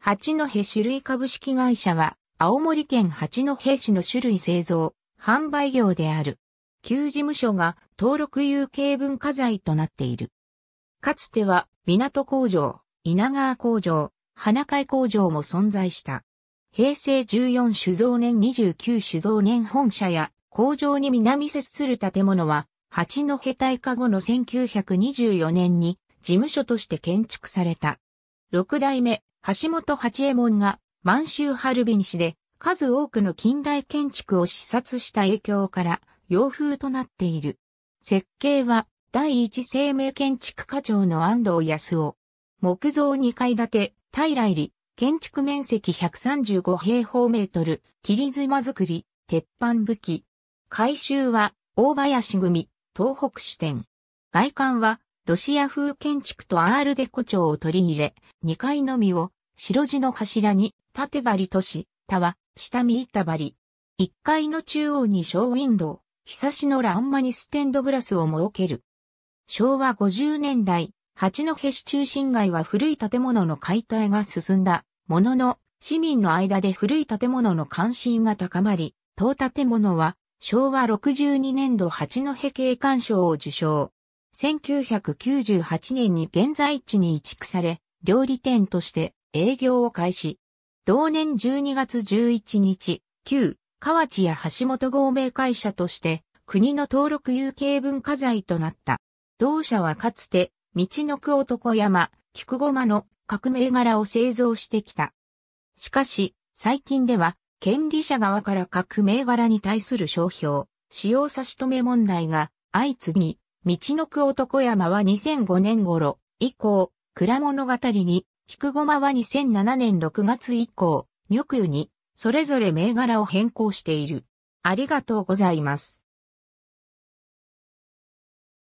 八戸種類株式会社は、青森県八戸市の種類製造、販売業である。旧事務所が登録有形文化財となっている。かつては、港工場、稲川工場、花海工場も存在した。平成14酒造年29酒造年本社や工場に南接する建物は、八戸大化後の1924年に事務所として建築された。六代目、橋本八右衛門が満州春日西で数多くの近代建築を視察した影響から洋風となっている。設計は第一生命建築課長の安藤康夫。木造2階建て、平入り、建築面積135平方メートル、切り妻作り、鉄板武器。改修は大林組、東北支店。外観はロシア風建築とアールデコ調を取り入れ、2階のみを白地の柱に縦張りとし、他は下見板張り。1階の中央に小ウィンドウ、久しのランマニステンドグラスを設ける。昭和50年代、八戸市中心街は古い建物の解体が進んだものの、市民の間で古い建物の関心が高まり、当建物は昭和62年度八戸景観賞を受賞。1998年に現在地に移築され、料理店として営業を開始。同年12月11日、旧河内や橋本合名会社として国の登録有形文化財となった。同社はかつて道のく男山、菊ごまの各銘柄を製造してきた。しかし、最近では、権利者側から各銘柄に対する商標、使用差し止め問題が相次ぎ、道のく男山は2005年頃以降、蔵物語に、菊駒は2007年6月以降、ニョクに、それぞれ銘柄を変更している。ありがとうございます。